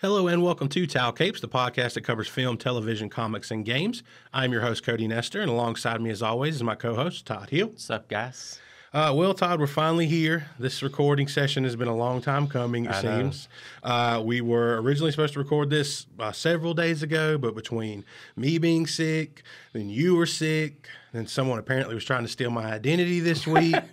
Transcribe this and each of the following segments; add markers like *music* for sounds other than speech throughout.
Hello and welcome to Towel Capes, the podcast that covers film, television, comics, and games. I'm your host, Cody Nestor, and alongside me, as always, is my co host, Todd Hill. What's up, guys? Uh, well, Todd, we're finally here. This recording session has been a long time coming, it I seems. Uh, we were originally supposed to record this uh, several days ago, but between me being sick, then you were sick, then someone apparently was trying to steal my identity this week. *laughs*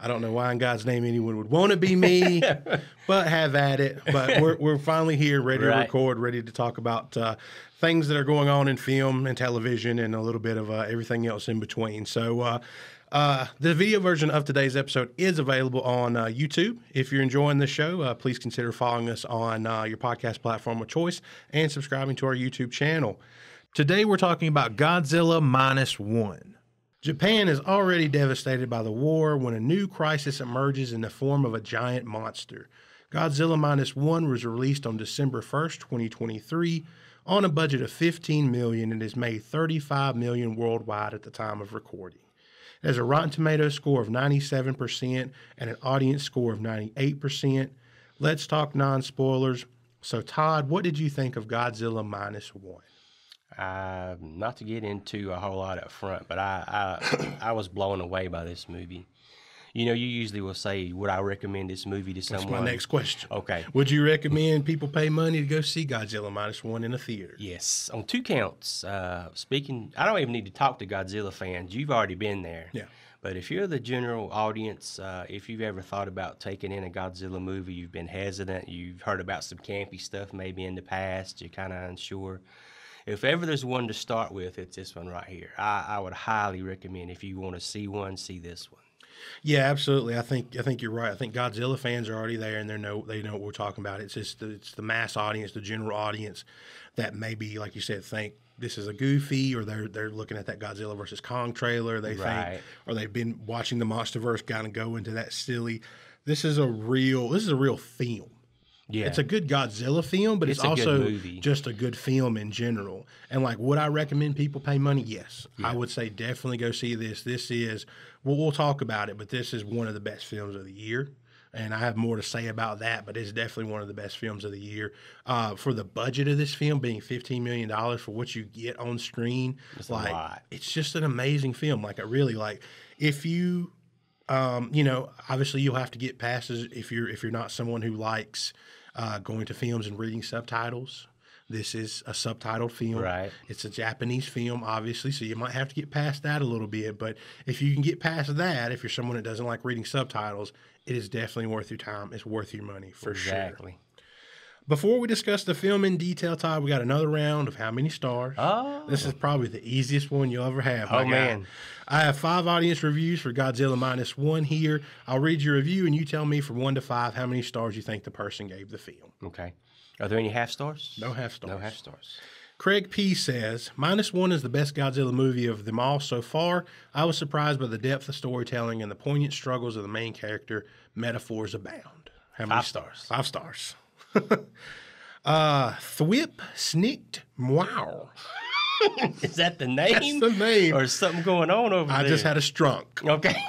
I don't know why in God's name anyone would want to be me, *laughs* but have at it. But we're, we're finally here, ready to record, ready to talk about uh, things that are going on in film and television and a little bit of uh, everything else in between. So, uh, the video version of today's episode is available on uh, YouTube. If you're enjoying the show, uh, please consider following us on uh, your podcast platform of choice and subscribing to our YouTube channel. Today, we're talking about Godzilla Minus One. Japan is already devastated by the war when a new crisis emerges in the form of a giant monster. Godzilla Minus One was released on December 1st, 2023, on a budget of 15 million and has made 35 million worldwide at the time of recording. It has a Rotten Tomato score of 97% and an audience score of 98%. Let's talk non spoilers. So, Todd, what did you think of Godzilla Minus One? Uh, not to get into a whole lot up front, but I, I *coughs* I was blown away by this movie. You know, you usually will say, "Would I recommend this movie to someone?" That's someone?" my next question. Okay. Would you recommend people pay money to go see Godzilla Minus One in a theater? Yes, on two counts. Uh, speaking, I don't even need to talk to Godzilla fans. You've already been there. Yeah. But if you're the general audience, uh, if you've ever thought about taking in a Godzilla movie, you've been hesitant, you've heard about some campy stuff maybe in the past, you're kind of unsure. If ever there's one to start with, it's this one right here. I, I would highly recommend if you want to see one, see this one. Yeah, absolutely. I think I think you're right. I think Godzilla fans are already there, and they know they know what we're talking about. It's just the, it's the mass audience, the general audience, that maybe, like you said, think this is a goofy, or they're they're looking at that Godzilla versus Kong trailer. They Right. think, or they've been watching the MonsterVerse kind of go into that silly. This is a real. This is a real film. Yeah. It's a good Godzilla film, but it's, It's also just a good film in general. And like, would I recommend people pay money? Yes, I would say definitely go see this. This is well, we'll talk about it, but this is one of the best films of the year. And I have more to say about that, but it's definitely one of the best films of the year. Uh, for the budget of this film being fifteen million dollars for what you get on screen, It's a like lot. it's just an amazing film. Like I really like if you um, you know, obviously you'll have to get passes if you're if you're not someone who likes uh, going to films and reading subtitles. This is a subtitled film. Right. It's a Japanese film, obviously, so you might have to get past that a little bit. But if you can get past that, if you're someone that doesn't like reading subtitles, it is definitely worth your time. It's worth your money for sure. exactly. Before we discuss the film in detail, Todd, we got another round of how many stars. Oh, This is probably the easiest one you'll ever have. Oh, man. I have five audience reviews for Godzilla minus one here. I'll read your review and you tell me from one to five how many stars you think the person gave the film. okay. Are there any half stars? No half stars. No half stars. Craig P says, minus one is the best Godzilla movie of them all so far. I was surprised by the depth of storytelling and the poignant struggles of the main character. Metaphors abound. How many Five stars. Five stars. *laughs* uh, Thwip Sneaked Wow. *laughs* Is that the name? the name. Or something going on over I there? just had a strunk. Okay. *laughs*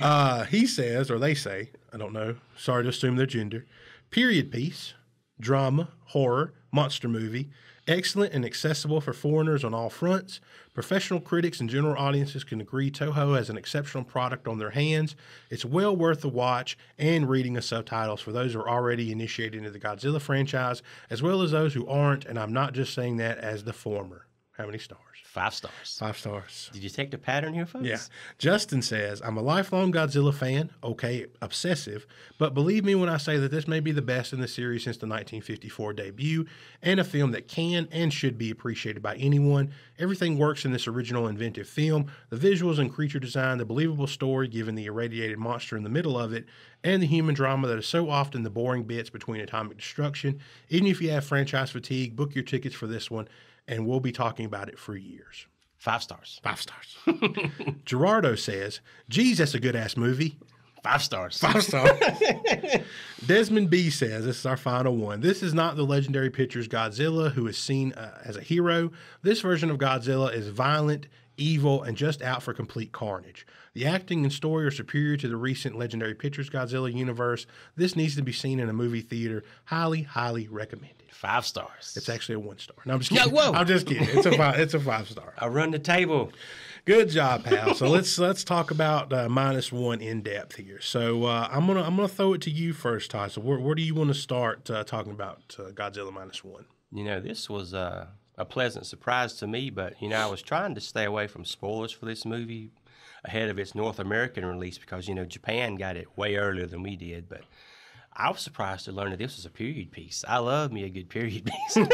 Uh, he says, or they say, I don't know. Sorry to assume their gender. Period piece, drama, horror, monster movie, excellent and accessible for foreigners on all fronts. Professional critics and general audiences can agree Toho has an exceptional product on their hands. It's well worth the watch and reading of subtitles for those who are already initiated into the Godzilla franchise, as well as those who aren't. And I'm not just saying that as the former. How many stars? Five stars. Five stars. Did you take the pattern here, folks? Yeah. Justin says, I'm a lifelong Godzilla fan, okay, obsessive, but believe me when I say that this may be the best in the series since the 1954 debut, and a film that can and should be appreciated by anyone. Everything works in this original inventive film the visuals and creature design, the believable story given the irradiated monster in the middle of it, and the human drama that is so often the boring bits between atomic destruction. Even if you have franchise fatigue, book your tickets for this one, and we'll be talking about it for years. Five stars. Five stars. *laughs* Gerardo says, geez, that's a good ass movie. Five stars. Five *laughs* stars. Desmond B says, this is our final one. This is not the legendary picture's Godzilla who is seen uh, as a hero. This version of Godzilla is violent, evil, and just out for complete carnage. The acting and story are superior to the recent Legendary Pictures Godzilla universe. This needs to be seen in a movie theater. Highly, highly recommended. Five stars. It's actually a one star. No, I'm just No, kidding. whoa. I'm just kidding. It's a five, it's a five star. I run the table. Good job, pal. So let's let's talk about uh, minus one in depth here. So uh, I'm gonna I'm gonna throw it to you first, Todd. So where, where do you want to start uh, talking about uh, Godzilla minus one? You know, this was uh, a pleasant surprise to me, but you know, I was trying to stay away from spoilers for this movie ahead of its North American release because you know Japan got it way earlier than we did. But I was surprised to learn that this was a period piece. I love me a good period *laughs* piece.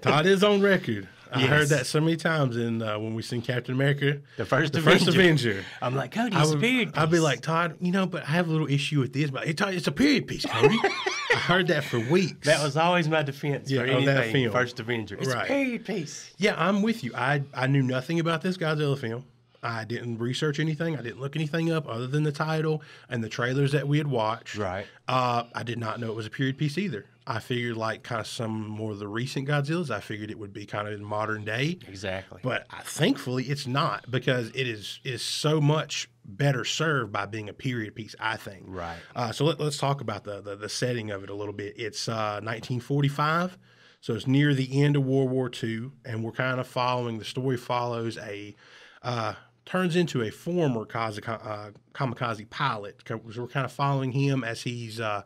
Todd is on record. I Yes. heard that so many times in uh, when we seen Captain America, the first the Avenger. first Avenger. I'm like, Cody, it's a period piece. I'd be like, Todd, you know, but I have a little issue with this. But hey, Todd, it's a period piece, Cody. *laughs* I heard that for weeks. that was always my defense Yeah, for anything. film. First Avenger. It's Right. a period piece. Yeah, I'm with you. I I knew nothing about this Godzilla film. I didn't research anything. I didn't look anything up other than the title and the trailers that we had watched. Right. Uh, I did not know it was a period piece either. I figured like kind of some more of the recent Godzillas. I figured it would be kind of in modern day. Exactly. But I, thankfully, it's not because it is it is so much better served by being a period piece. I think. Right. Uh, so let, us talk about the, the the setting of it a little bit. It's uh, 1945, so it's near the end of World War II, and we're kind of following. The story follows a uh, turns into a former uh, kamikaze pilot. 'cause We're kind of following him as he's. Uh,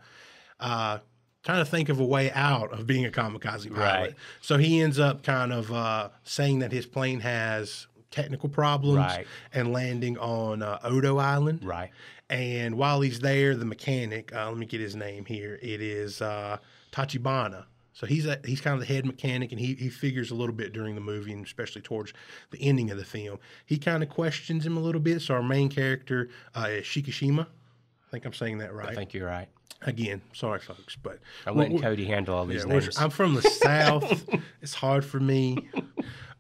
uh, trying to think of a way out of being a kamikaze pilot. Right. So he ends up kind of uh, saying that his plane has technical problems Right. and landing on uh, Odo Island. right. And while he's there, the mechanic, uh, let me get his name here. It is uh, Tachibana. So he's a, he's kind of the head mechanic, and he, he figures a little bit during the movie, and especially towards the ending of the film. He kind of questions him a little bit. So our main character uh, is Shikishima. I think I'm saying that right. I think you're right. Again, sorry, folks, but I'm we're- Cody handle all these yeah, names. I'm from the South. *laughs* it's hard for me.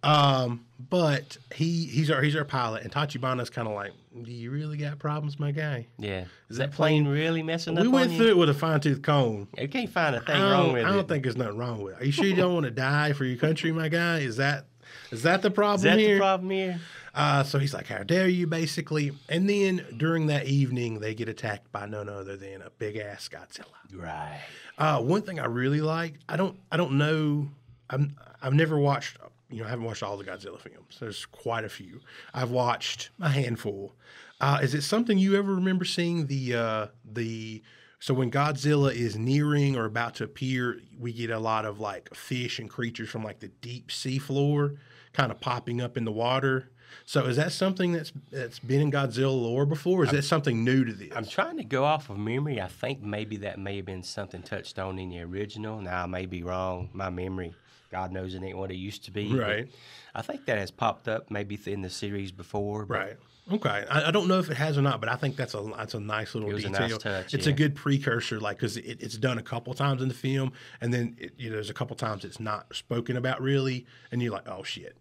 Um, but he he's our he's our pilot, and Tachibana's kind of like, "Do you really got problems, my guy?" yeah. Is that that plane really messing up We went through you? it with a fine tooth comb. You can't find a thing I wrong don't, I don't it. think there's nothing wrong with it. Are you sure you don't want to die for your country, my guy? Is that is that the problem Is that here? the problem here? Uh, so he's like, "How dare you?" Basically, and then during that evening, they get attacked by none other than a big ass Godzilla. Right. Uh, one thing I really like, I don't, I don't know, I'm, I've never watched, you know, I haven't watched all the Godzilla films. There's quite a few. I've watched a handful. Uh, is it something you ever remember seeing the, uh, the, so when Godzilla is nearing or about to appear, we get a lot of like fish and creatures from like the deep sea floor kind of popping up in the water. So is that something that's that's been in Godzilla lore before? Or is that something new to this? I'm trying to go off of memory. I think maybe that may have been something touched on in the original. Now I may be wrong. My memory, God knows it ain't what it used to be. Right. I think that has popped up maybe in the series before. Right. Okay. I, I don't know if it has or not, but I think that's a that's a nice little It was a detail. nice touch, it's a good precursor, like because it, it's done a couple times in the film, and then it, you know, there's a couple times it's not spoken about really, and you're like, oh shit,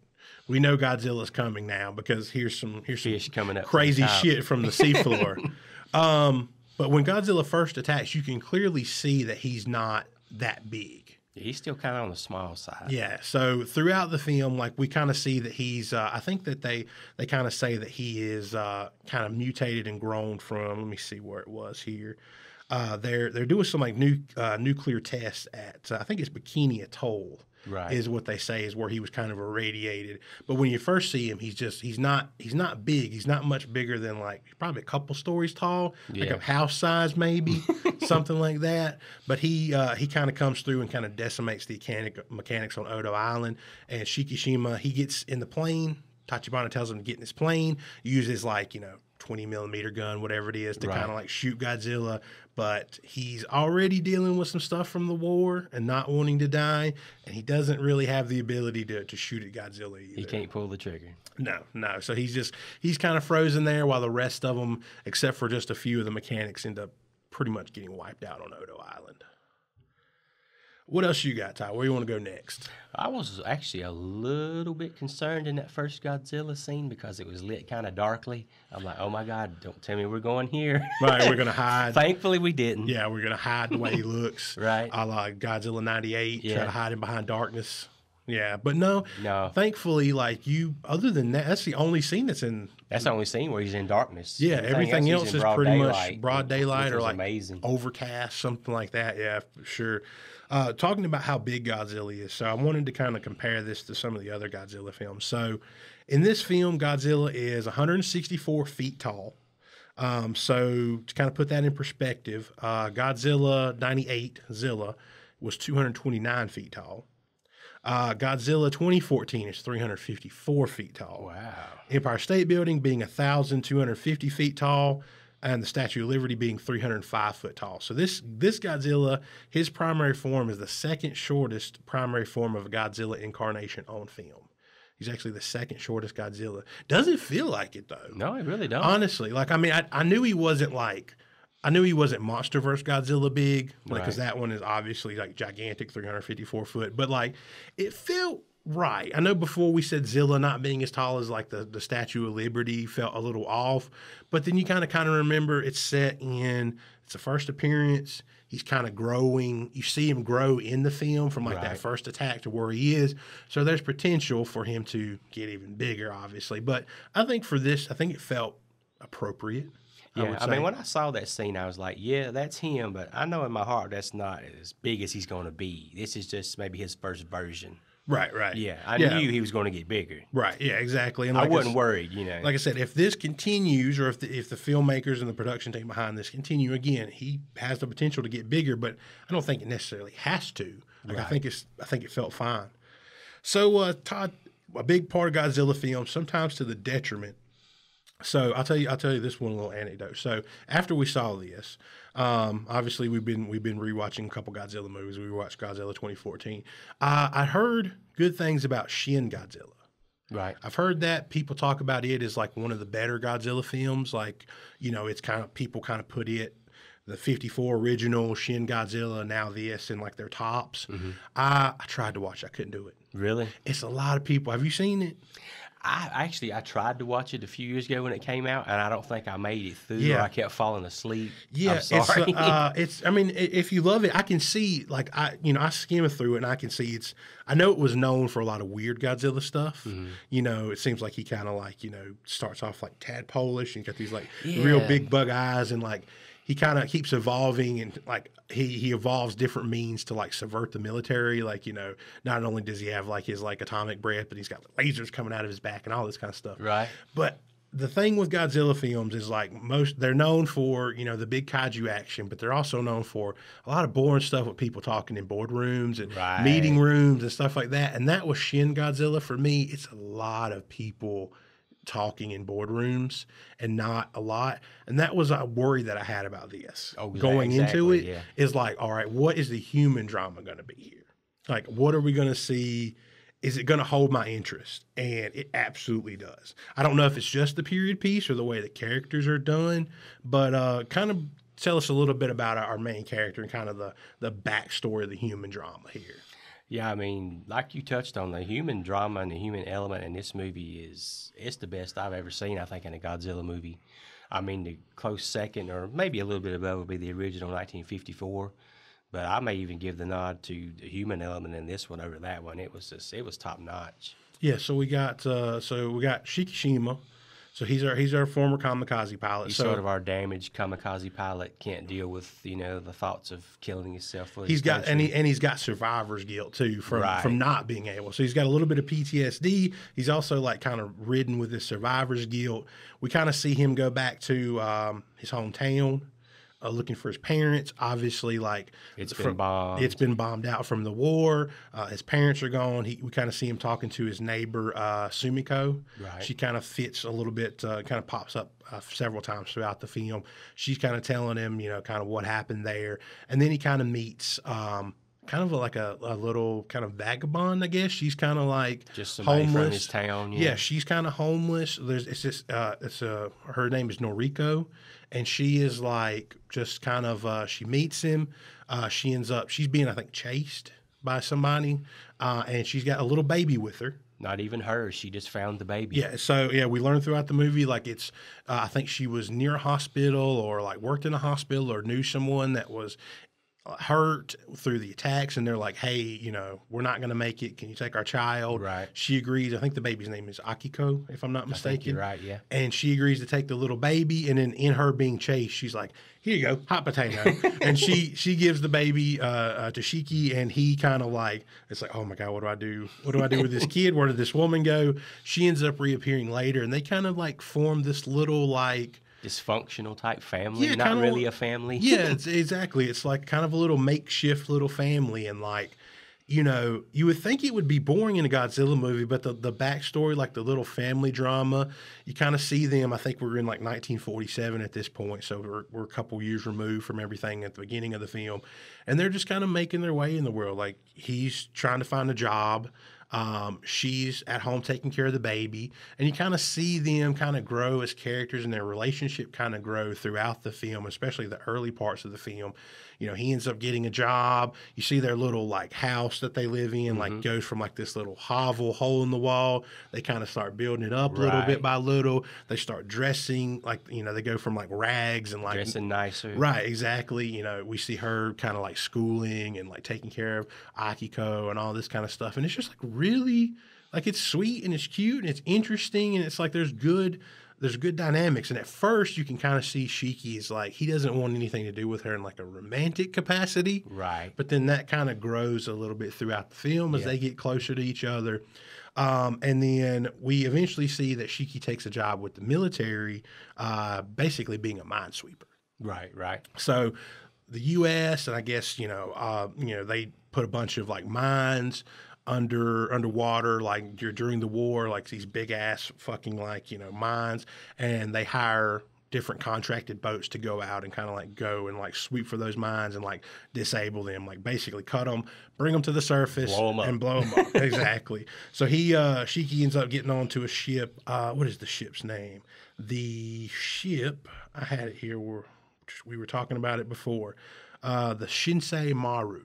we know Godzilla's coming now because here's some here's some Fish coming up crazy top. shit from the seafloor. *laughs* um, but when Godzilla first attacks, you can clearly see that he's not that big. He's still kind of on the small side. Yeah. So throughout the film, like we kind of see that he's. Uh, I think that they they kind of say that he is uh, kind of mutated and grown from. Let me see where it was here. Uh, they're they're doing some like new uh, nuclear tests at uh, I think it's Bikini Atoll. Right. Is what they say is where he was kind of irradiated. But when you first see him, he's just he's not he's not big. He's not much bigger than like probably a couple stories tall, like a house size maybe, *laughs* something like that. But he uh, he kind of comes through and kind of decimates the mechanic, mechanics on Odo Island. And Shikishima, he gets in the plane. Tachibana tells him to get in his plane, uses like you know 20 millimeter gun, whatever it is, to Right. kind of like shoot Godzilla. But he's already dealing with some stuff from the war and not wanting to die, and he doesn't really have the ability to, to shoot at Godzilla either. He can't pull the trigger. No, no. So he's just he's kind of frozen there, while the rest of them, except for just a few of the mechanics, end up pretty much getting wiped out on Odo Island. What else you got, Ty? Where you want to go next? I was actually a little bit concerned in that first Godzilla scene because it was lit kind of darkly. I'm like, oh my God, don't tell me we're going here. Right, we're gonna hide. *laughs* Thankfully, we didn't. Yeah, we're gonna hide the way he looks. *laughs* Right. A la Godzilla '98. Try to hide him behind darkness. Yeah, but no, No. Thankfully, like you, other than that, that's the only scene that's in. That's the only scene where he's in darkness. Yeah, everything he's else in is pretty much broad daylight or like amazing. overcast, something like that. Yeah, for sure. Uh, talking about how big Godzilla is, so I wanted to kind of compare this to some of the other Godzilla films. So, in this film, Godzilla is 164 feet tall. Um, so to kind of put that in perspective, uh, Godzilla 98 Zilla was 229 feet tall. Uh, Godzilla 2014 is 354 feet tall. Wow. Empire State Building being 1,250 feet tall, and the Statue of Liberty being 305 foot tall. So this this Godzilla, his primary form is the second shortest primary form of a Godzilla incarnation on film. He's actually the second shortest Godzilla. Doesn't feel like it though. No, it really don't. Honestly, like I mean, I, I knew he wasn't like. I knew he wasn't MonsterVerse Godzilla big, like because Right. that one is obviously like gigantic, 354 foot. But like, it felt right. I know before we said Zilla not being as tall as like the the Statue of Liberty felt a little off, but then you kind of kind of remember it's set in. It's the first appearance. He's kind of growing. You see him grow in the film from like that first attack to where he is. So there's potential for him to get even bigger, obviously. But I think for this, I think it felt appropriate. I Yeah, would I, mean, when I saw that scene, I was like, "Yeah, that's him." But I know in my heart that's not as big as he's going to be. This is just maybe his first version. right, right. Yeah, I Yeah. knew he was going to get bigger. Right, yeah, exactly. And I wasn't worried, you know. Like I said, if this continues, or if the, if the filmmakers and the production team behind this continue again, he has the potential to get bigger. But I don't think it necessarily has to. Like I think it's, I think it felt fine. So uh, Todd, a big part of Godzilla films, sometimes to the detriment. So I'll tell you, I'll tell you this one little anecdote. So after we saw this, um, obviously we've been we've been rewatching a couple Godzilla movies. We watched Godzilla 2014. Uh, I heard good things about Shin Godzilla. right. I've heard that people talk about it as like one of the better Godzilla films. Like, you know, it's kind of people kind of put it, the 54 original Shin Godzilla, now this, in like their tops. I, I tried to watch, I couldn't do it. Really? It's a lot of people. Have you seen it? I actually I tried to watch it a few years ago when it came out, and I don't think I made it through. Yeah. I kept falling asleep. Yeah, it's sorry. uh, it's. I mean, if you love it, I can see like I, you know, I skim through it and I can see it's. I know it was known for a lot of weird Godzilla stuff. Mm-hmm. You know, it seems like he kind of like you know starts off like tadpoleish and got these like real big bug eyes and like he kind of keeps evolving and like he he evolves different means to like subvert the military. Like you know, not only does he have like his like atomic breath, but he's got lasers coming out of his back and all this kind of stuff. right. But the thing with Godzilla films is like most they're known for, you know, the big kaiju action, but they're also known for a lot of boring stuff with people talking in boardrooms and Right. meeting rooms and stuff like that. And that was Shin Godzilla for me. It's a lot of people talking in boardrooms and not a lot. And that was a worry that I had about this. Oh, Going into it exactly, is like, all right, what is the human drama going to be here? Like, what are we going to see? Is it going to hold my interest? And it absolutely does. I don't know if it's just the period piece or the way the characters are done, but uh, kind of tell us a little bit about our main character and kind of the the backstory of the human drama here. Yeah, I mean, like you touched on, the human drama and the human element in this movie is it's the best I've ever seen. I think in a Godzilla movie. I mean, the close second, or maybe a little bit above, would be the original 1954. But I may even give the nod to the human element in this one over that one. It was just, it was top notch. Yeah, so we got uh, so we got Shikishima. So he's our he's our former kamikaze pilot. He's so sort of our damaged kamikaze pilot. Can't deal with you know the thoughts of killing himself. For He's got country. and he and he's got survivor's guilt too from Right. from not being able. So he's got a little bit of PTSD. He's also like kind of ridden with his survivor's guilt. We kind of see him go back to um, his hometown, uh, looking for his parents. Obviously, like It's been bombed. It's been bombed out from the war. Uh, his parents are gone. He, we kind of see him talking to his neighbor uh, Sumiko. Right. She kind of fits a little bit. Uh, kind of pops up uh, several times throughout the film. She's kind of telling him, you know, kind of what happened there, and then he kind of meets. Um, Kind of like a, a little kind of vagabond, I guess. She's kind of like just somebody homeless. from his town. Yeah, she's kind of homeless. There's it's just uh, it's uh, her name is Noriko, and she is like just kind of uh, she meets him. Uh, she ends up she's being I think chased by somebody, uh, and she's got a little baby with her. Not even her. She just found the baby. Yeah, so yeah, we learned throughout the movie like it's. Uh, I think she was near a hospital or like worked in a hospital or knew someone that was hurt through the attacks, and they're like, "Hey, you know, we're not going to make it. Can you take our child?" Right. She agrees. I think the baby's name is Akiko, if I'm not mistaken. right. Yeah. And she agrees to take the little baby, and then in her being chased, she's like, "Here you go, hot potato," *laughs* and she she gives the baby uh, uh, to Shiki, and he kind of like it's like, "Oh my god, what do I do? What do I do with this kid? Where did this woman go?" She ends up reappearing later, and they kind of like form this little like Dysfunctional type family. Yeah, not really a family. *laughs* yeah, it's exactly. It's like kind of a little makeshift little family, and like, you know, you would think it would be boring in a Godzilla movie, but the the backstory, like the little family drama, you kind of see them. I think we're in like 1947 at this point, so we're we're a couple years removed from everything at the beginning of the film, and they're just kind of making their way in the world. Like he's trying to find a job. Um, she's at home taking care of the baby, and you kind of see them kind of grow as characters and their relationship kind of grow throughout the film, especially the early parts of the film. You know, he ends up getting a job. You see their little like house that they live in, like mm-hmm. goes from like this little hovel hole in the wall. They kind of start building it up little bit by little. They start dressing like you know they go from like rags and like Dressing nicer. Right, exactly. You know, we see her kind of like schooling and like taking care of Akiko and all this kind of stuff. And it's just like really like it's sweet and it's cute and it's interesting and it's like there's good there's good dynamics. And at first you can kind of see Shiki is like he doesn't want anything to do with her in like a romantic capacity. Right. But then that kind of grows a little bit throughout the film as Yeah. they get closer to each other. Um, and then we eventually see that Shiki takes a job with the military, uh, basically being a minesweeper. Right. Right. So the U.S. and I guess you know, uh, you know, they put a bunch of like mines under underwater, like dur- during the war, like these big ass fucking like you know mines, and they hire different contracted boats to go out and kind of like go and like sweep for those mines and like disable them, like basically cut them, bring them to the surface, Blow and blow them up. *laughs* exactly. So he uh Shiki ends up getting onto a ship. Uh, what is the ship's name? The ship I had it here. Where we were talking about it before. Uh, the Shinsei Maru.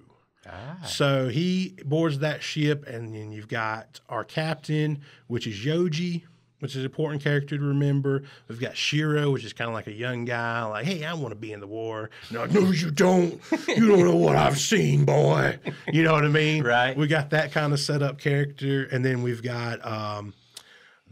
Ah. So he boards that ship, and then you've got our captain, which is Yoji, which is an important character to remember. We've got Shiro, which is kind of like a young guy, like, hey, I want to be in the war. No, no, you don't. You don't know what I've seen, boy. You know what I mean? Right. We got that kind of set up character, and then we've got um,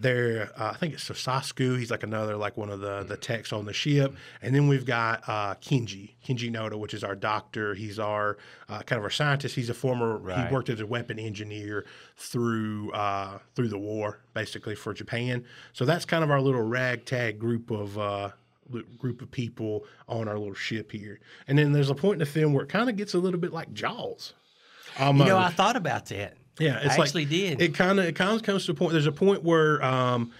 there uh, I think it's Sasku. He's like another like one of the the techs on the ship, and then we've got uh, Kenji Kenji Noda, which is our doctor. He's our uh, kind of our scientist. He's a former Right. he worked as a weapon engineer through uh, through the war, basically for Japan. So that's kind of our little ragtag group of. Uh, group of people on our little ship here and then there's a point in the film where it kind of gets a little bit like jaws You know, I thought about that. Yeah, it's I like actually did. It kind of it kind of comes to a point. There's a point where um,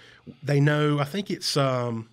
they know. I think it's um,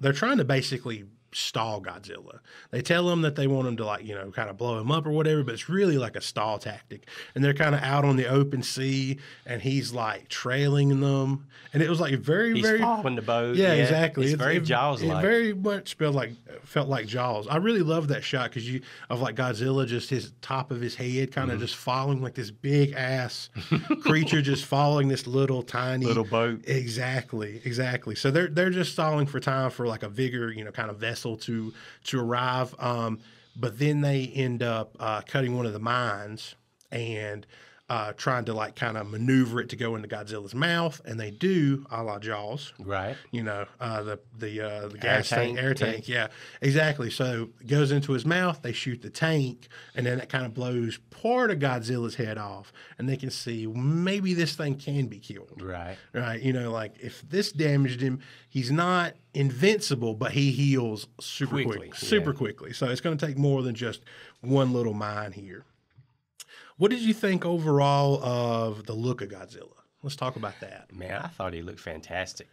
they're trying to basically stall Godzilla. They tell him that they want him to like you know kind of blow him up or whatever, but it's really like a stall tactic. And they're kind of out on the open sea, and he's like trailing them. And it was like very He's very following the boat. yeah, exactly. It's, very it, Jaws It like. very much felt like felt like Jaws. I really love that shot because you of like Godzilla, just his top of his head, kind of Mm-hmm. just following like this big ass *laughs* creature, just following this little tiny Little boat. Exactly, exactly. So they're they're just stalling for time for like a bigger, you know, kind of vessel to to arrive. Um, but then they end up uh, cutting one of the mines and uh, trying to like kind of maneuver it to go into Godzilla's mouth, and they do, a la Jaws Right. you know, uh, the the uh, the gas tank, tank, air tank, yeah. exactly. So it goes into his mouth. They shoot the tank, and then that kind of blows part of Godzilla's head off, and they can see maybe this thing can be killed, Right. right? You know, like if this damaged him, he's not invincible, but he heals super Quickly, quickly, super yeah. quickly. So it's going to take more than just one little mine here. What did you think overall of the look of Godzilla? Let's talk about that. Man, I thought he looked fantastic.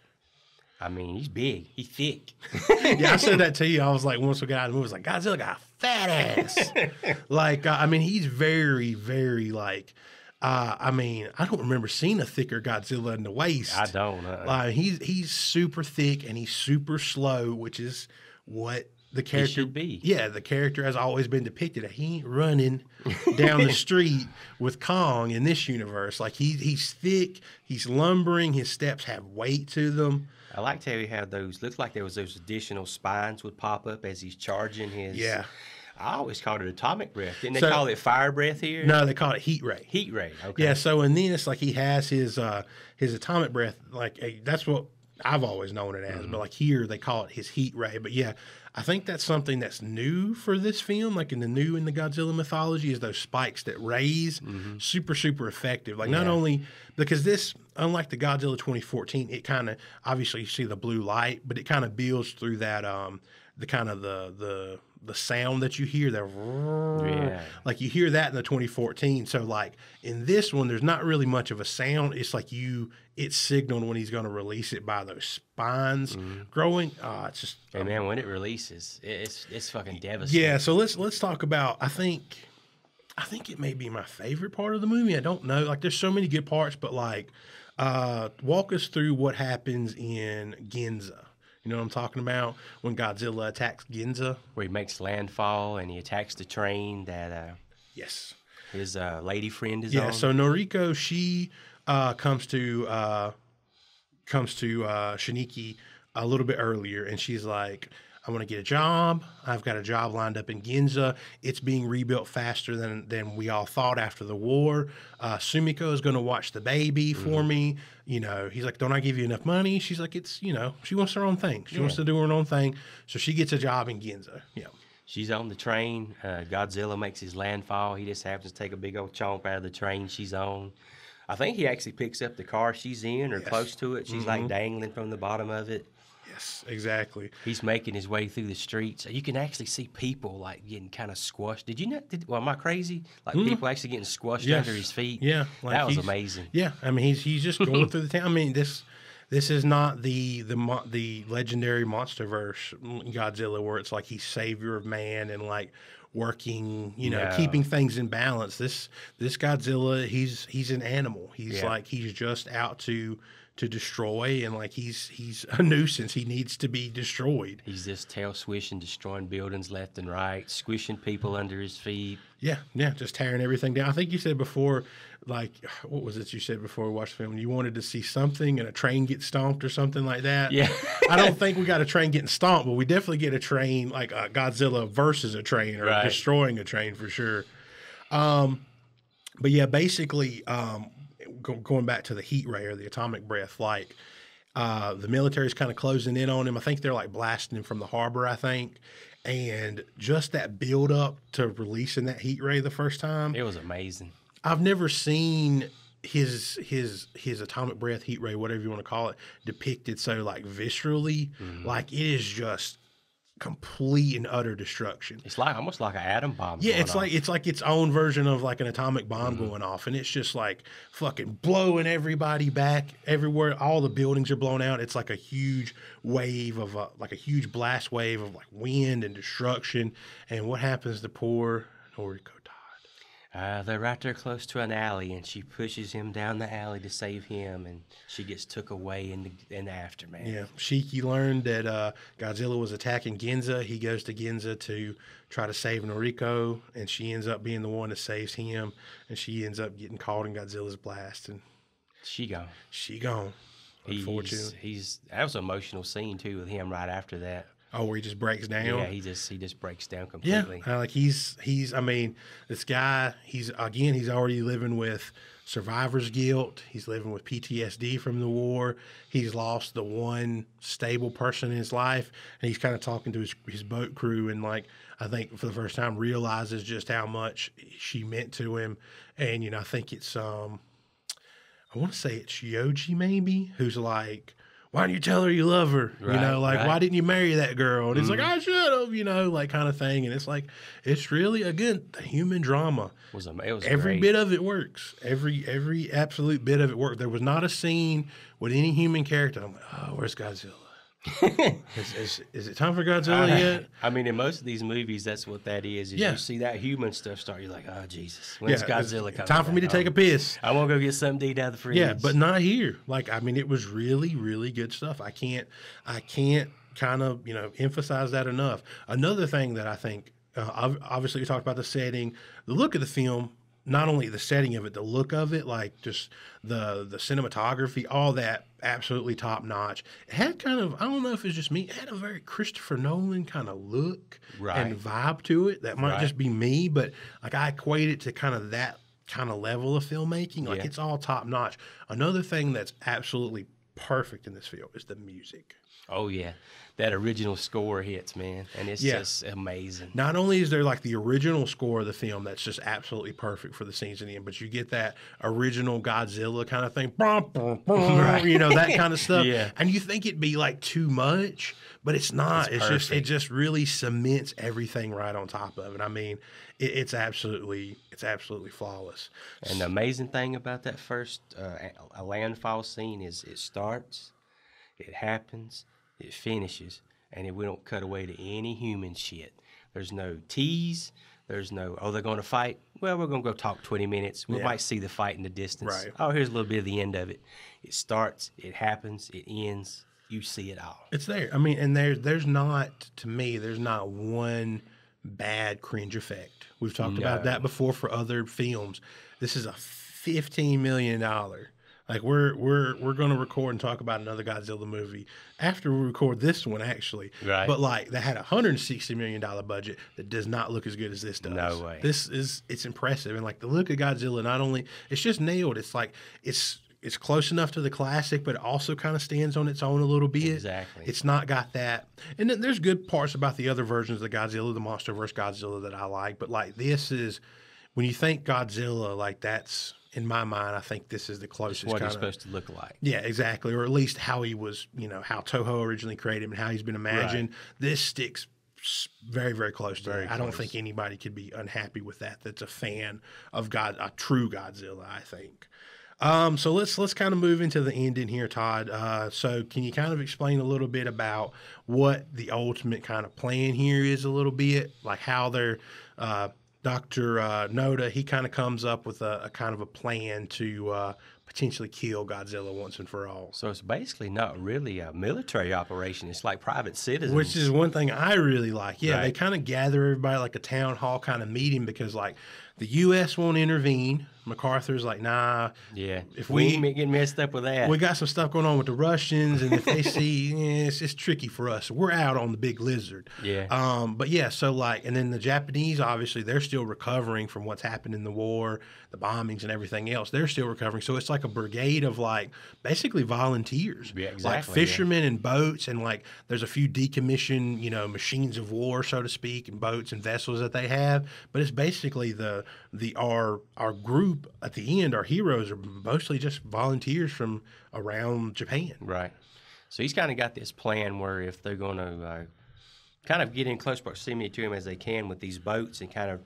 I mean, he's big. He's thick. *laughs* yeah, I said that to you. I was like, once we got out of the movie, I was like, Godzilla got a fat ass. *laughs* like, uh, I mean, he's very, very like. Uh, I mean, I don't remember seeing a thicker Godzilla in the waist. I don't. Uh, Like, he's he's super thick and he's super slow, which is what the character should be. Yeah, the character has always been depicted. He ain't running down the *laughs* street with Kong in this universe. Like he he's thick, he's lumbering. His steps have weight to them. I liked how he had those. Looked like there was those additional spines would pop up as he's charging his. Yeah. I always called it atomic breath. Didn't they So- call it fire breath here? No, they call it heat ray. Heat ray. Okay. Yeah, so in this, like he has his uh his atomic breath, like a, that's what I've always known it as. Mm-hmm. But like here, they call it his heat ray. But yeah, I think that's something that's new for this film. Like in the new in the Godzilla mythology, is those spikes that raise, super super effective. Like not Mm-hmm. Yeah. only because this, unlike the Godzilla 2014, it kind of obviously you see the blue light, but it kind of builds through that um the kind of the the the sound that you hear that Yeah. like you hear that in the 2014 so like in this one there's not really much of a sound. It's like you it's signaled when he's going to release it by those spines Mm-hmm. growing. Uh it's just Hey man, when it releases, it's it's fucking devastating. yeah so let's let's talk about i think i think it may be my favorite part of the movie. I don't know. Like there's so many good parts but like uh walk us through what happens in ginza you know what i'm talking about? When godzilla attacks ginza. Where he makes landfall and he attacks the train that uh, yes. his uh, lady friend is Yeah, on. so Noriko she uh, comes to uh, comes to uh, Shiniki a little bit earlier, and she's like, "I want to get a job. I've got a job lined up in Ginza. It's being rebuilt faster than than we all thought after the war. Uh, Sumiko is going to watch the baby for me. You know, he's like, "Don't I give you enough money?" She's like, "It's you know, she wants her own thing. She wants to do her own thing, so she gets a job in Ginza. Yeah." She's on the train. Uh, Godzilla makes his landfall. He just happens to take a big old chomp out of the train she's on. I think he actually picks up the car she's in or close to it. She's Mm-hmm. like dangling from the bottom of it. Yes, exactly. He's making his way through the streets. You can actually see people like getting kind of squashed. Did you not? Did, well, am I crazy? Like people actually getting squashed Mm. Yes. under his feet. Yeah, like that was amazing. Yeah, I mean he's he's just going *laughs* through the town. I mean this this is not the the mo- the legendary MonsterVerse Godzilla where it's like he's savior of man and like working, you know, No. keeping things in balance. This this Godzilla, he's he's an animal. He's Yeah. like he's just out to to destroy and like he's he's a nuisance. He needs to be destroyed. He's just tail swishing, destroying buildings left and right, squishing people under his feet. Yeah, yeah, just tearing everything down. I think you said before, like, what was it you said before we watched the film? You wanted to see something and a train get stomped or something like that. Yeah. *laughs* I don't think we got a train getting stomped, but we definitely get a train like uh, Godzilla versus a train or Right. destroying a train for sure. Um, but yeah, basically, um, going back to the heat ray or the atomic breath, like uh, the military's kind of closing in on him. I think they're like blasting him from the harbor. I think, and just that build up to releasing that heat ray the first time. It was amazing. I've never seen his his his atomic breath heat ray, whatever you want to call it, depicted so like viscerally. Like it is just complete and utter destruction. It's like almost like an atom bomb. Yeah, it's off. like it's like its own version of like an atomic bomb Mm-hmm. going off, and it's just like fucking blowing everybody back everywhere. All the buildings are blown out. It's like a huge wave of uh, like a huge blast wave of like wind and destruction. And what happens to poor Noriko? Uh, they're right there close to an alley, and she pushes him down the alley to save him, and she gets took away in the in the aftermath. Yeah, Shiki learned that uh, Godzilla was attacking Ginza. He goes to Ginza to try to save Noriko, and she ends up being the one that saves him, and she ends up getting caught in Godzilla's blast, and She gone. she gone. He's, Unfortunately, he's that was an emotional scene too with him right after that. Oh, where he just breaks down. Yeah, he just he just breaks down Yeah, completely. uh, like he's he's. I mean, this guy. He's again. He's already living with survivor's guilt. He's living with PTSD from the war. He's lost the one stable person in his life, and he's kind of talking to his his boat crew, and like I think for the first time realizes just how much she meant to him. And you know, I think it's um, I want to say it's Yoji maybe, who's like. Why didn't you tell her you love her? you know, like right. why didn't you marry that girl? And it's like mm. I should have, you know, like kind of thing. And it's like it's really again the human drama. It was am- it was Every great. bit of it works. Every every absolute bit of it worked. There was not a scene with any human character. I'm like, oh, where's Godzilla? *laughs* is, is, is it time for Godzilla yet? I mean, in most of these movies, that's what that is. Is Yeah. you see that human stuff start, you're like, oh Jesus, when's Yeah, Godzilla coming? time for me to take a Oh, piss. I want to go get something to eat out of the fridge. Yeah, but not here. Like I mean, it was really, really good stuff. I can't, I can't kind of you know emphasize that enough. Another thing that I think, uh, ob- obviously, we talked about the setting, the look of the film. not only the setting of it, the look of it, like just the the cinematography, all that absolutely top notch. It had kind of I don't know if it's just me, it had a very Christopher Nolan kind of look Right. and vibe to it. That might Right. just be me, but like I equate it to kind of that kind of level of filmmaking. Like Yeah. it's all top notch. Another thing that's absolutely perfect in this film is the music. Oh yeah, that original score hits, man, and it's Yeah. just amazing. Not only is there like the original score of the film that's just absolutely perfect for the scenes in the end, but you get that original Godzilla kind of thing, brum, *laughs* you know, that kind of stuff. *laughs* Yeah. And you think it'd be like too much, but it's not. It's, just it just really cements everything right on top of it. I mean, it, it's absolutely it's absolutely flawless. And the amazing thing about that first uh, landfall scene is it starts, it happens, it finishes, and we don't cut away to any human shit. There's no tease. There's no, oh, they're going to fight. Well, we're going to go talk 20 minutes. We Yeah. might see the fight in the distance. Right. Oh, here's a little bit of the end of it. It starts, it happens, it ends. You see it all. It's there. I mean, and there's there's not to me. There's not one bad cringe effect. We've talked about that before for other films. This is a fifteen million dollar. Like we're we're we're going to record and talk about another Godzilla movie after we record this one, actually. Right. But like that had a hundred and sixty million dollar budget that does not look as good as this does. No way. This is it's impressive, and like the look of Godzilla, not only it's just nailed. It's like it's it's close enough to the classic, but it also kind of stands on its own a little bit. Exactly. It's not got that. And then there's good parts about the other versions of Godzilla, the MonsterVerse Godzilla that I like, but like this is when you think Godzilla, like that's in my mind, I think this is the closest What kind it's of. supposed to look like. Yeah, exactly. Or at least how he was, you know, how Toho originally created him and how he's been imagined. This sticks very, very close to Very that. I don't think anybody could be unhappy with that. That's a fan of God, a true Godzilla. I think. Um, so let's let's kind of move into the ending here, Todd. Uh, so can you kind of explain a little bit about what the ultimate kind of plan here is, a little bit, like how they're uh, Doctor uh, Noda he kind of comes up with a, a kind of a plan to uh, potentially kill Godzilla once and for all. So it's basically not really a military operation. It's like private citizens. Which is one thing I really like. Yeah, they kind of gather everybody like a town hall kind of meeting because like the U.S. won't intervene. MacArthur's like, nah, yeah. if we- we, getting messed up with that, we got some stuff going on with the Russians, and if they see, *laughs* eh, it's, it's tricky for us. We're out on the big lizard. Yeah. Um. But yeah. So like, and then the Japanese, obviously, they're still recovering from what's happened in the war, the bombings, and everything else. They're still recovering. So it's like a brigade of like basically volunteers, Yeah, like exactly, yeah. fishermen and boats, and like there's a few decommissioned, you know, machines of war, so to speak, and boats and vessels that they have. But it's basically the the our our group at the end, our heroes are mostly just volunteers from around Japan. Right. So he's kind of got this plan where if they're going to uh, kind of get in close proximity to him as they can with these boats and kind of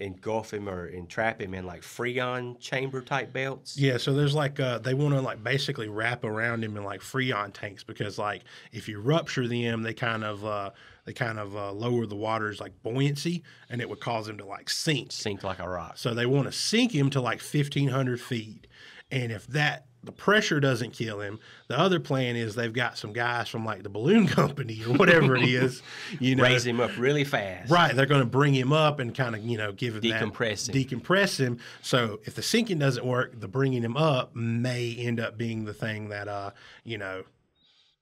engulf him or entrap him in like freon chamber type belts. Yeah, so there's like uh, they want to like basically wrap around him in like freon tanks because like if you rupture them, they kind of uh, they kind of uh, lower the water's like buoyancy and it would cause him to like sink. Sink like a rock. So they want to sink him to like 1,500 feet. And if that, the pressure doesn't kill him, the other plan is they've got some guys from like the balloon *laughs* company or whatever it is, *laughs* you know. Raise him up really fast. Right, they're going to bring him up and kind of you know give him Decompress that, him. decompress him. So if the sinking doesn't work, the bringing him up may end up being the thing that uh you know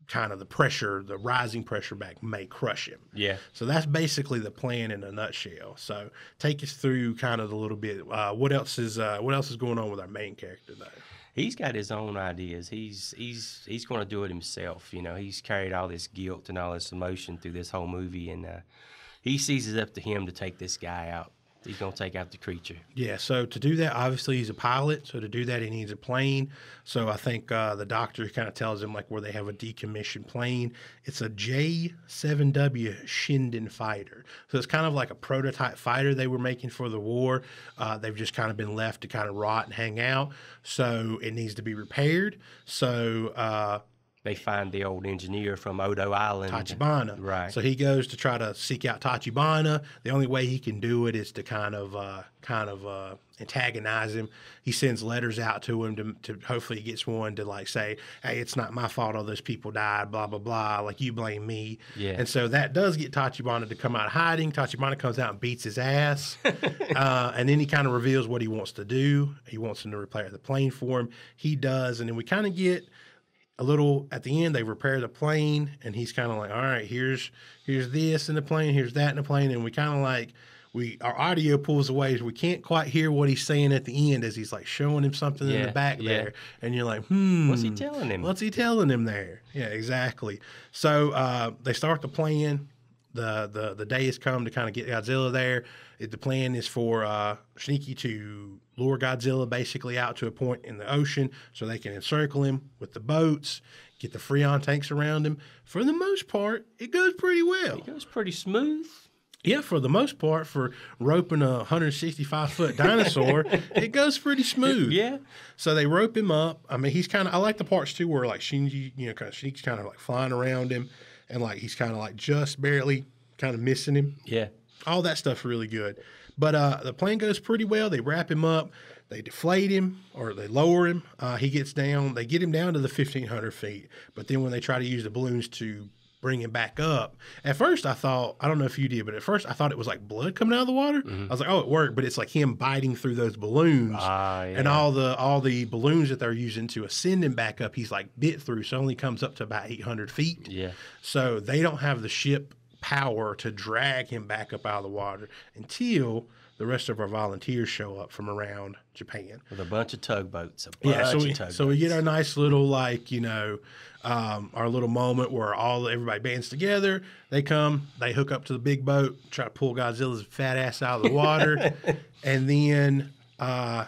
kind of the pressure, the rising pressure back may crush him. Yeah. So that's basically the plan in a nutshell. So take us through kind of a little bit. Uh, what else is uh, what else is going on with our main character though? He's got his own ideas. He's he's he's going to do it himself. You know, he's carried all this guilt and all this emotion through this whole movie, and uh, he sees it up to him to take this guy out. He's going to take out the creature. Yeah, so to do that, obviously he's a pilot. So to do that, he needs a plane. So I think uh, the doctor kind of tells him like where they have a decommissioned plane. It's a J7W Shinden fighter. So it's kind of like a prototype fighter they were making for the war. Uh, they've just kind of been left to kind of rot and hang out. So it needs to be repaired. So uh, they find the old engineer from Odo Island. Tachibana. Right. So he goes to try to seek out Tachibana. The only way he can do it is to kind of uh, kind of uh, antagonize him. He sends letters out to him to, to hopefully he gets one to like say, "Hey, it's not my fault all those people died." Blah blah blah. Like you blame me. Yeah. And so that does get Tachibana to come out of hiding. Tachibana comes out and beats his ass, *laughs* uh, and then he kind of reveals what he wants to do. He wants him to repair the plane for him. He does, and then we kind of get a little at the end they repair the plane and he's kind of like all right here's here's this in the plane here's that in the plane and we kind of like we our audio pulls away so we can't quite hear what he's saying at the end as he's like showing him something in the back yeah. there and you're like hmm What's he telling him? what's he telling him there yeah exactly so uh, they start the plan the the the day has come to kind of get Godzilla there. It, the plan is for uh, Shiki to lure Godzilla basically out to a point in the ocean so they can encircle him with the boats, get the Freon tanks around him. For the most part, it goes pretty well. It goes pretty smooth. Yeah, for the most part, for roping a 165 foot *laughs* dinosaur, it goes pretty smooth. Yeah. So they rope him up. I mean, he's kind of. I like the parts too where like Shinji, you know, kind of Shinji's kind of like flying around him, and like he's kind of like just barely kind of missing him. Yeah. All that stuff's really good. But uh, the plane goes pretty well. They wrap him up. They deflate him or they lower him. Uh, he gets down. They get him down to the 1,500 feet. But then when they try to use the balloons to bring him back up, at first I thought, I don't know if you did, but at first I thought it was like blood coming out of the water. I was like, oh, it worked. But it's like him biting through those balloons. Ah, And all the all the balloons that they're using to ascend him back up, he's like bit through, so only comes up to about 800 feet. Yeah. So they don't have the ship power to drag him back up out of the water until the rest of our volunteers show up from around Japan. With a bunch of tugboats. A bunch Yeah, so of we, tugboats. so we get our nice little like you know um, our little moment where all everybody bands together. They come, they hook up to the big boat, try to pull Godzilla's fat ass out of the water, *laughs* and then uh,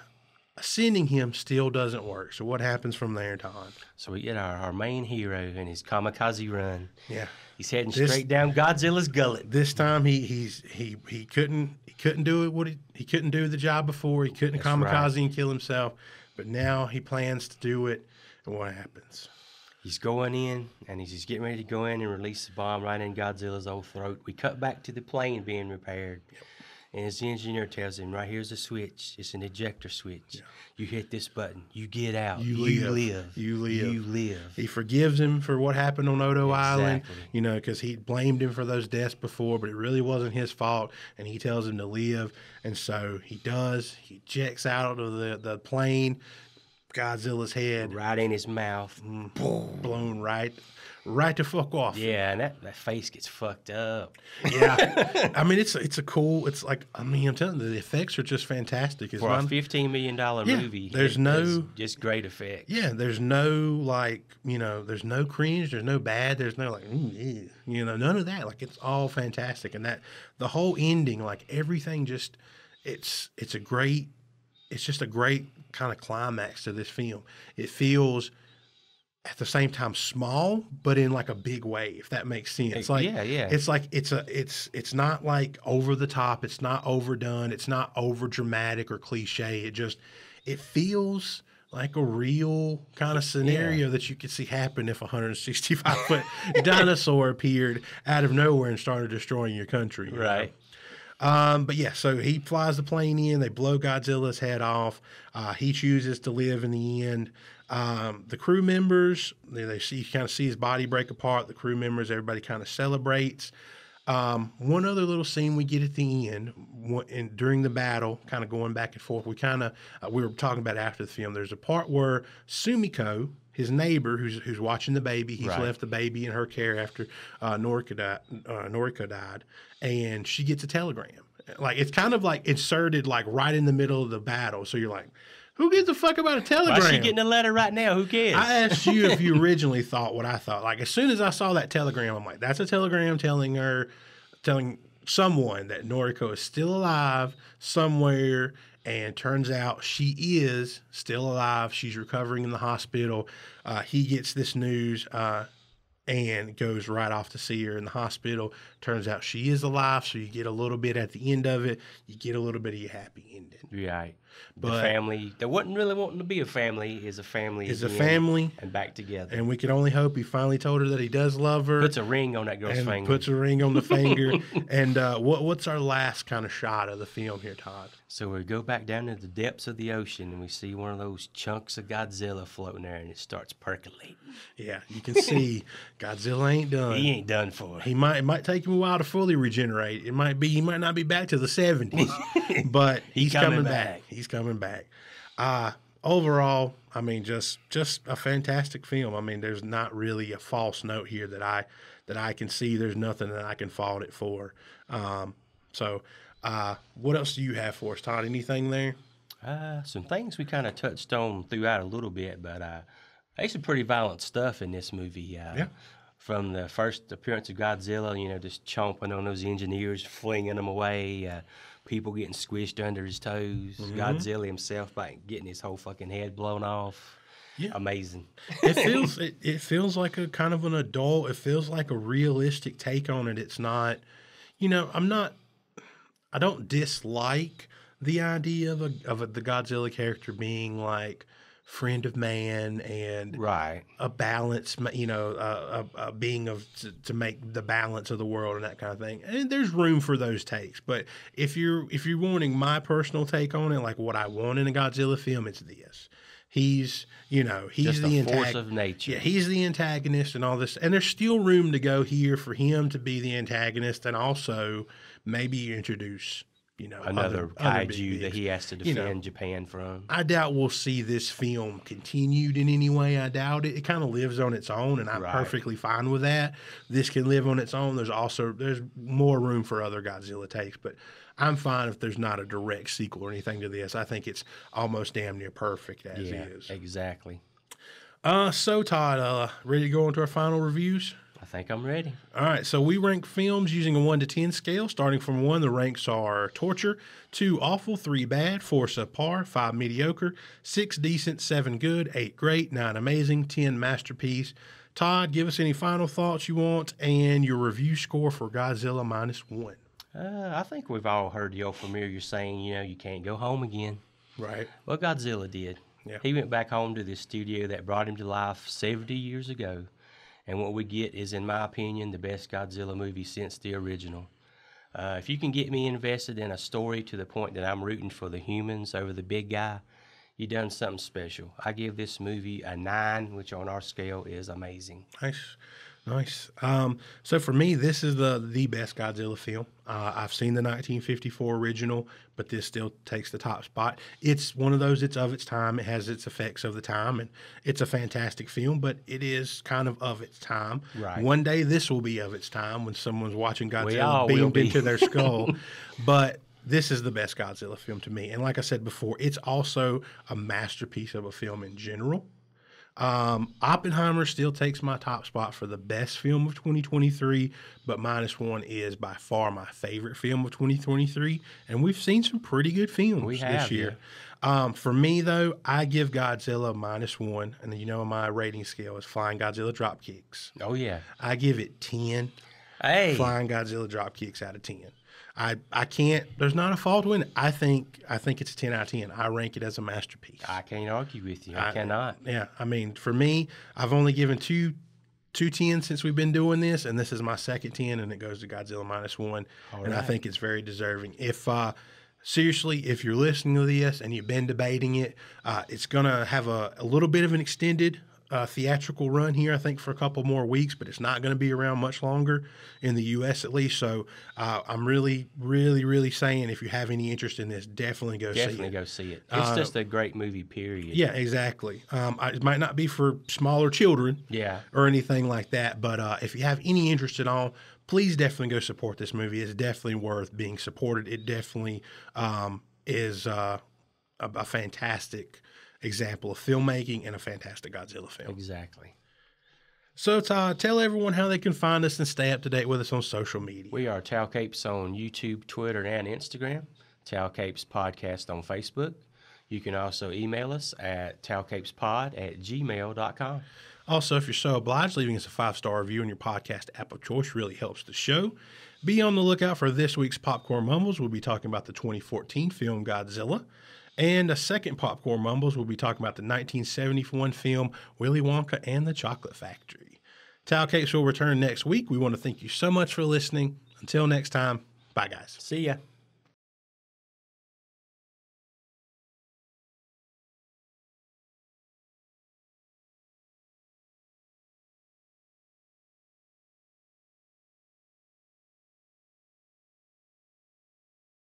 ascending him still doesn't work. So what happens from there, Don? So we get our, our main hero in his kamikaze run. Yeah. He's heading This- straight down Godzilla's gullet. This time he he's he he couldn't he couldn't do it what he he couldn't do the job before. He couldn't That's right. kamikaze and kill himself, but now he plans to do it. And what happens? He's going in, and he's just getting ready to go in and release the bomb right in Godzilla's old throat. We cut back to the plane being repaired. And his engineer tells him, right here's a switch. It's an ejector switch. You hit this button. You get out. You You, live. live. You live. You live. He forgives him for what happened on Odo Island, you know, because he blamed him for those deaths before, but it really wasn't his fault. And he tells him to live, and so he does. He ejects out of the the plane. Godzilla's head Right in his mouth. Mm. blown right, right to fuck off. Yeah, and that, that face gets fucked up. Yeah, *laughs* I mean it's it's a cool. It's like I mean I'm telling you, the effects are just fantastic. It's For a $15 million Yeah, movie, there's it no- just great effect. yeah, there's no like you know, there's no cringe, there's no bad, there's no like ew, you know, none of that. Like it's all fantastic, and that the whole ending, like everything, just it's it's a great, it's just a great kind of climax to this film. It feels at the same time small, but in like a big way, if that makes sense. Uh, Like yeah, yeah. it's like it's a it's it's not like over the top, it's not overdone, it's not over dramatic or cliche. It just it feels like a real kind of scenario that you could see happen if a 165 foot *laughs* dinosaur appeared out of nowhere and started destroying your country. you know? Um, but yeah, so he flies the plane in. They blow Godzilla's head off. Uh, he chooses to live in the end. Um, the crew members, they, they see kind of see his body break apart. The crew members, everybody kind of celebrates. Um, one other little scene we get at the end, and during the battle, kind of going back and forth. We kind of uh, we were talking about after the film. There's a part where Sumiko, his neighbor, who's who's watching the baby, he's Right. left the baby in her care after uh, died. Uh, Noriko died, and she gets a telegram. Like it's kind of like inserted like right in the middle of the battle. So you're like, who gives a fuck about a telegram? Why is she getting a letter right now? Who cares? I asked you if you *laughs* originally thought what I thought. Like as soon as I saw that telegram, I'm like, that's a telegram telling her, telling someone that Noriko is still alive somewhere. And turns out she is still alive. She's recovering in the hospital. Uh, he gets this news. Uh, and goes right off to see her in the hospital. Turns out she is alive, so you get a little bit at the end of it. You get a little bit of your happy ending. Right. But- the family that wasn't really wanting to be a family is a family. Is a family, and back together. and we can only hope he finally told her that he does love her. Puts a ring on that girl's and finger. puts a ring on the *laughs* finger. and uh, what what's our last kind of shot of the film here, Todd? so we go back down to the depths of the ocean and we see one of those chunks of Godzilla floating there and it starts percolating. Yeah, you can see *laughs* Godzilla ain't done. He ain't done for it. He might it might take him a while to fully regenerate. It might be he might not be back to the seventies, *laughs* but he's, coming, coming back. back. He's coming back. Uh overall, I mean, just just a fantastic film. I mean, there's not really a false note here that I that I can see. There's nothing that I can fault it for. Um, so, uh, what else do you have for us, Todd? Anything there? Uh, some things we kind of touched on throughout a little bit, but uh, there's some pretty violent stuff in this movie. Uh, Yeah. From the first appearance of Godzilla, you know, just chomping on those engineers, flinging them away, uh, people getting squished under his toes, Mm-hmm. Godzilla himself like getting his whole fucking head blown off. Yeah. Amazing. it *laughs* feels it, it feels like a kind of an adult it feels like a realistic take on it it's not you know i'm not i don't dislike the idea of a of a, the godzilla character being like friend of man and Right. a balance, you know, a, a, a being of to, to make the balance of the world and that kind of thing. And there's room for those takes. But if you're if you're wanting my personal take on it, like what I want in a Godzilla film, it's this. He's you know he's Just the force of nature. yeah, he's the antagonist and all this, and there's still room to go here for him to be the antagonist, and also maybe introduce you know Another other, other kaiju that he has to you defend know. Japan from. I doubt we'll see this film continued in any way. I doubt it. It kind of lives on its own, and I'm Right. perfectly fine with that. This can live on its own. There's also there's more room for other Godzilla takes, but I'm fine if there's not a direct sequel or anything to this. I think it's almost damn near perfect as Yeah, is. exactly. Uh, so Todd, uh, ready to go into our final reviews? I think I'm ready. All right, so we rank films using a 1 to 10 scale. Starting from 1, the ranks are torture, 2 awful, 3 bad, 4 subpar, 5 mediocre, 6 decent, 7 good, 8 great, 9 amazing, 10 masterpiece. Todd, give us any final thoughts you want and your review score for Godzilla minus 1. Uh, I think we've all heard the old familiar saying, you know, you can't go home again. Right. Well, Godzilla did. Yeah. He went back home to the studio that brought him to life 70 years ago. And what we get is, in my opinion, the best Godzilla movie since the original. Uh, if you can get me invested in a story to the point that I'm rooting for the humans over the big guy, you've done something special. I give this movie a nine, which on our scale is amazing. Nice, nice. Um, so for me, this is the the best Godzilla film. Uh, I've seen the 1954 original, but this still takes the top spot. It's one of those. It's of its time. It has its effects of the time, and it's a fantastic film. But it is kind of of its time. Right. One day, this will be of its time when someone's watching Godzilla beamed be. into their skull. *laughs* but this is the best Godzilla film to me. And like I said before, it's also a masterpiece of a film in general. Um, Oppenheimer still takes my top spot for the best film of 2023, but minus one is by far my favorite film of 2023. And we've seen some pretty good films We this have, year. Um, for me, though, I give Godzilla minus one. And you know, my rating scale is Flying Godzilla drop kicks. Oh, yeah. I give it 10 Hey. Flying Godzilla drop kicks out of 10. I, I can't, there's not a fault in it. I think, I think it's a 10 out of 10. I rank it as a masterpiece. I can't argue with you. I, cannot. Yeah, I mean, for me, I've only given two two tens since we've been doing this, and this is my second ten, and it goes to Godzilla minus one, and I think it's very deserving. If uh, seriously, if you're listening to this and you've been debating it, uh, it's gonna have a, a little bit of an extended. Uh, theatrical run here, I think, for a couple more weeks, but it's not going to be around much longer in the U.S. at least. So uh, I'm really, really, really saying if you have any interest in this, definitely go see it. Definitely go see it. It's just a great movie, period. Yeah, exactly. Um, I, it might not be for smaller children Yeah. or anything like that, but uh, if you have any interest at all, please definitely go support this movie. It's definitely worth being supported. It definitely um, is uh, a, a fantastic example of filmmaking and a fantastic Godzilla film. Exactly. So, Todd, tell everyone how they can find us and stay up to date with us on social media. We are Towel Capes on YouTube, Twitter, and Instagram. Towel Capes Podcast on Facebook. You can also email us at towelcapespod at gmail.com. Also, if you're so obliged, leaving us a five star review on your podcast app of choice really helps the show. Be on the lookout for this week's Popcorn Mumbles. We'll be talking about the 2014 film Godzilla. And a second Popcorn Mumbles, we'll be talking about the 1971 film Willy Wonka and the Chocolate Factory. Towel Capes will return next week. We want to thank you so much for listening. Until next time, bye, guys. See ya.